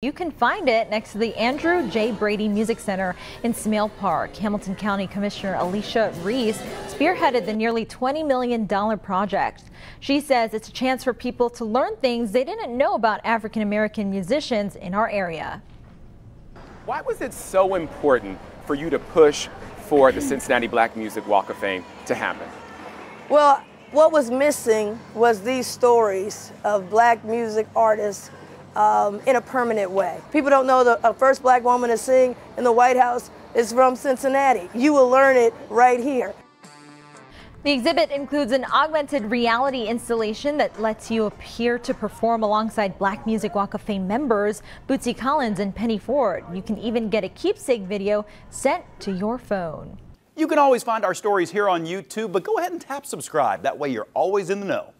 You can find it next to the Andrew J. Brady Music Center in Smale Park. Hamilton County Commissioner Alicia Reece spearheaded the nearly $20 million project. She says it's a chance for people to learn things they didn't know about African American musicians in our area. Why was it so important for you to push for the Cincinnati Black Music Walk of Fame to happen? Well, what was missing was these stories of black music artists um, in a permanent way. People don't know the first black woman to sing in the White House is from Cincinnati. You will learn it right here. The exhibit includes an augmented reality installation that lets you appear to perform alongside Black Music Walk of Fame members Bootsy Collins and Penny Ford. You can even get a keepsake video sent to your phone. You can always find our stories here on YouTube, but go ahead and tap subscribe. That way you're always in the know.